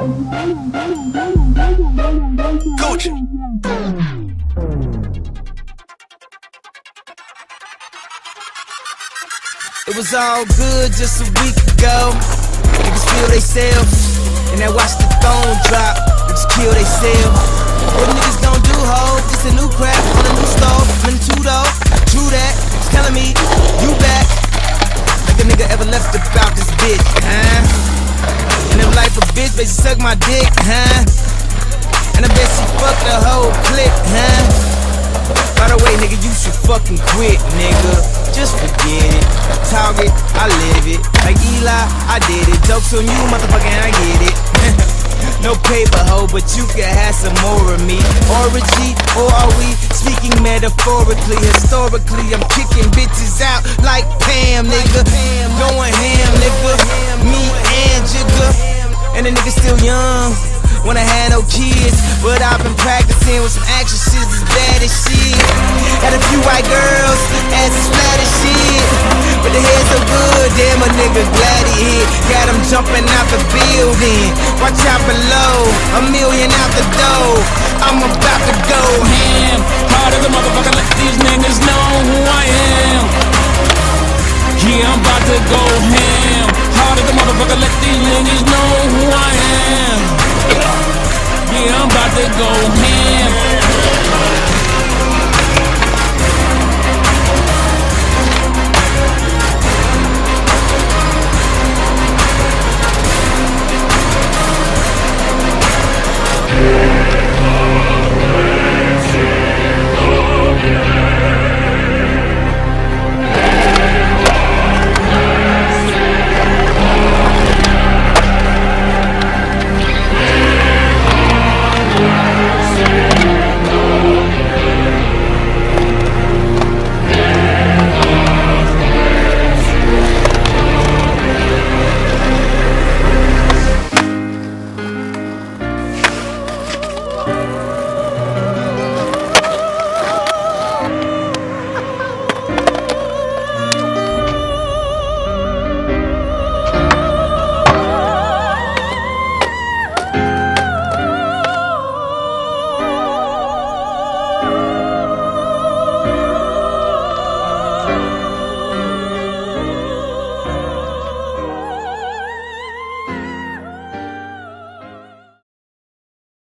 It was all good just a week ago. Niggas feel they self, and then watch the throne drop. Niggas kill they self. What niggas don't do, ho? It's a new crap on a new stove. Been two though, true that. It's telling me you back. Like a nigga ever left about this bitch, huh? If life a bitch, bitch, suck my dick, huh? And I bet she fucked the whole clique, huh? By the way, nigga, you should fucking quit, nigga. Just forget it. Target, I live it. Like Eli, I did it. Jokes on you, motherfucking, I get it. no paper hoe, but you can have some more of me. Orgy, or are we speaking metaphorically? Historically, I'm kicking bitches out like Pam, nigga. And the nigga still young. When I had no kids, but I've been practicing with some action shit as bad as shit. Had a few white girls, ass as flat as shit. But the head so good, damn a nigga glad he hit. Got him jumping out the building. Watch out below, a million out the door. I'm about to go ham. Hard as a motherfucker, Motherfucker, let these niggas know who I am. Yeah, I'm about to go.